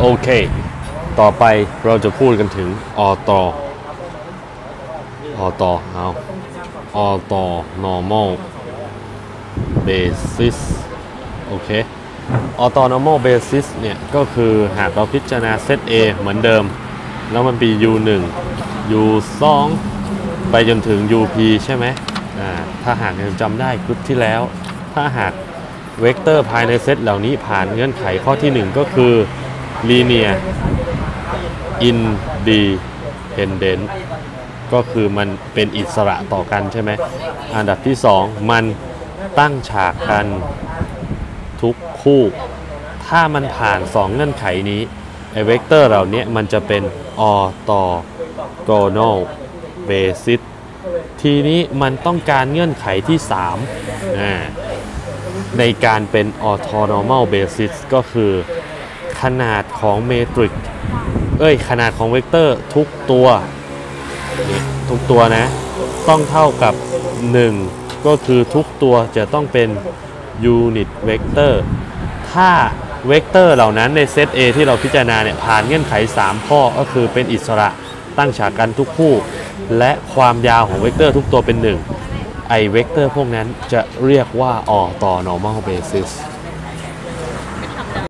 โอเค ต่อไปเราจะพูดกันถึงอตออตอเอาอตอ normal basis โอเคอตอ normal basis เนี่ย ก็คือหากเราพิจารณาเซต A เหมือนเดิม แล้วมันมี U 1 U 2 ไปจนถึง UP ใช่ไหมอ่าถ้าหากยังจำได้คลิปที่แล้ว ถ้าหาก เวกเตอร์ภายในเซตเหล่านี้ผ่านเงื่อนไขข้อที่ 1 ก็คือ linear independent ก็คือมันเป็นอิสระต่อกันใช่ไหม อันดับที่ 2 มันตั้งฉากกันทุกคู่ ถ้ามันผ่าน 2 เงื่อนไขนี้ไอเวกเตอร์เหล่านี้มันจะเป็นออตโกน a l basis ทีนี้มันต้องการเงื่อนไขที่3อ่า ในการเป็น orthonormal basis ก็คือขนาดของเมทริกซ์เอ้ย ขนาดของเวกเตอร์ทุกตัวนี่ทุกตัวนะ ต้องเท่ากับ 1 ก็คือทุกตัวจะต้องเป็น unit vector ถ้าเวกเตอร์เหล่านั้นในเซต A ที่เราพิจารณาเนี่ยผ่านเงื่อนไข 3 ข้อก็คือเป็นอิสระตั้งฉากกันทุกคู่ และความยาวของเวกเตอร์ทุกตัวเป็น 1 ไอเวกเตอร์พวกนั้นจะเรียกว่าออต่อ normal basis